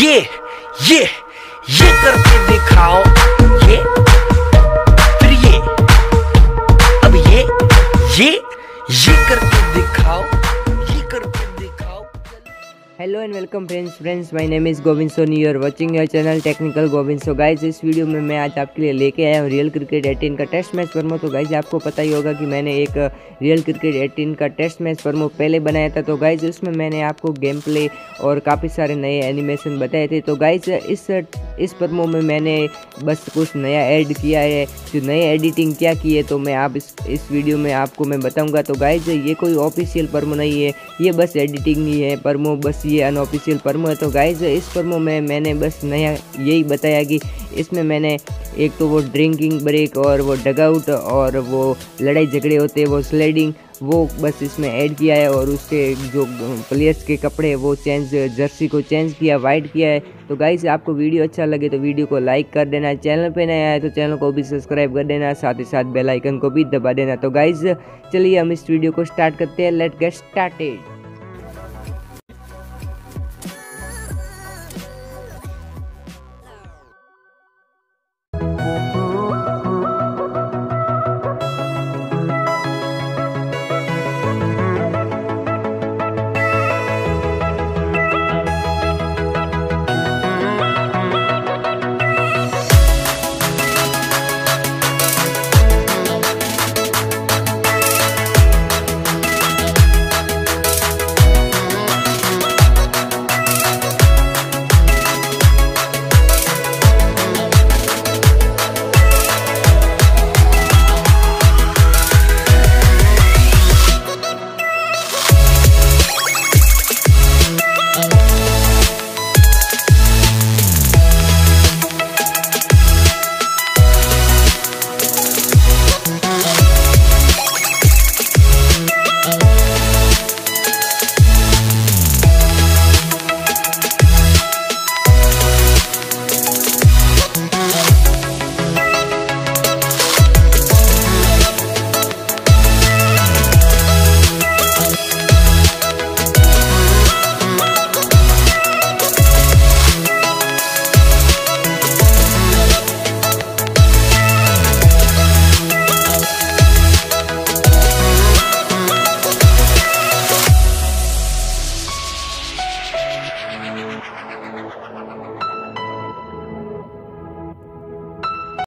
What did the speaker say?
ये ये ये करके दिखाओ। ये hello and welcome friends friends my name is Govind Soni you're watching your channel technical Govind so guys इस वीडियो में मैं आज आपके लिए लेके आया हूँ रियल क्रिकेट 18 का टेस्ट मैच परमो तो गाइस आपको पता ही होगा कि मैंने एक रियल क्रिकेट 18 का टेस्ट मैच परमो पहले बनाया था। तो गाइज़ उसमें मैंने आपको गेम प्ले और काफ़ी सारे नए एनिमेशन बताए थे। तो गाइज़ इस इस परमो में मैंने बस कुछ नया ऐड किया है, जो नए एडिटिंग क्या की है तो मैं आप इस इस वीडियो में आपको मैं बताऊँगा। तो गाइज़ ये कोई ऑफिशियल परमो नहीं है, ये बस एडिटिंग ही है परमो, बस ये अनऑफिशियल परमो है। तो गाइज़ इस परमो में मैंने बस नया यही बताया कि इसमें मैंने एक तो वो ड्रिंकिंग ब्रेक और वो डगआउट और वो लड़ाई झगड़े होते वो स्लाइडिंग वो बस इसमें ऐड किया है और उसके जो प्लेयर्स के कपड़े वो चेंज जर्सी को चेंज किया वाइट किया है। तो गाइस आपको वीडियो अच्छा लगे तो वीडियो को लाइक कर देना चैनल पे नया है तो चैनल को भी सब्सक्राइब कर देना, साथ ही साथ बेल आइकन को भी दबा देना। तो गाइस चलिए हम इस वीडियो को स्टार्ट करते हैं लेट गेट स्टार्टेड